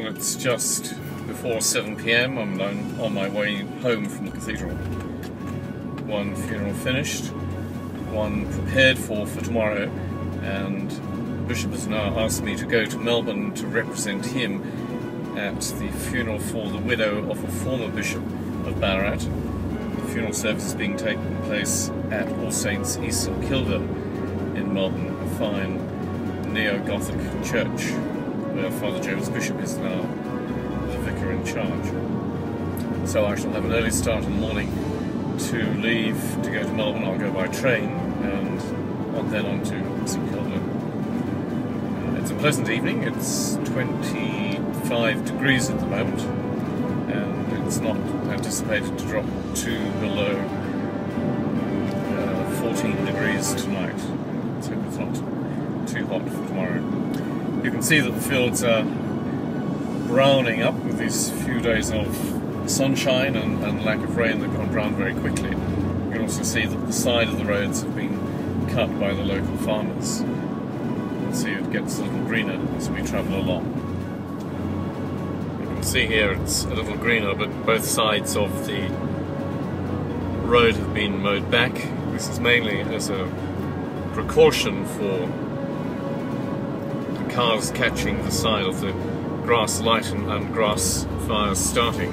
Well, it's just before 7 pm. I'm on, my way home from the cathedral. One funeral finished, one prepared for for tomorrow, and the Bishop has now asked me to go to Melbourne to represent him at the funeral for the widow of a former Bishop of Ballarat. The funeral service is being taken place at All Saints East St Kilda in Melbourne, a fine neo-Gothic church Father James Bishop is now the vicar in charge. So I shall have an early start in the morning to leave to go to Melbourne. I'll go by train and on, then on to St Kilda. It's a pleasant evening. It's 25 degrees at the moment and it's not anticipated to drop to below uh, 14 degrees tonight. Let's hope it's not too hot for tomorrow. You can see that the fields are browning up with these few days of sunshine and, and lack of rain that gone brown very quickly. You can also see that the side of the roads have been cut by the local farmers. You can see it gets a little greener as we travel along. You can see here it's a little greener, but both sides of the road have been mowed back. This is mainly as a precaution for cars catching the side of the grass light and, and grass fires starting.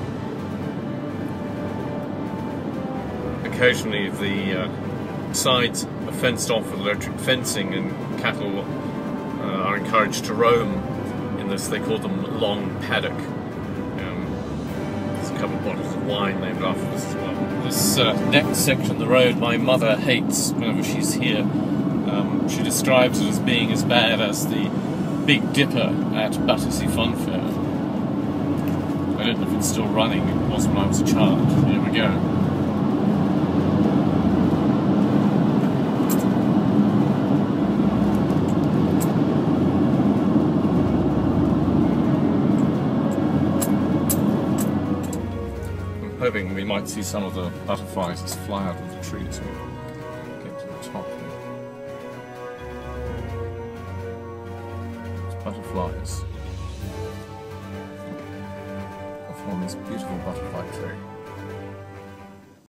Occasionally the uh, sides are fenced off with electric fencing and cattle uh, are encouraged to roam in this, they call them long paddock. Um, there's a couple of bottles of wine named after this as well. This uh, next section of the road my mother hates whenever she's here. Um, she describes it as being as bad as the Big Dipper at Battersea Funfair. I don't know if it's still running, it was when I was a child. Here we go. I'm hoping we might see some of the butterflies just fly out of the trees and get to the top butterflies form this beautiful butterfly tree.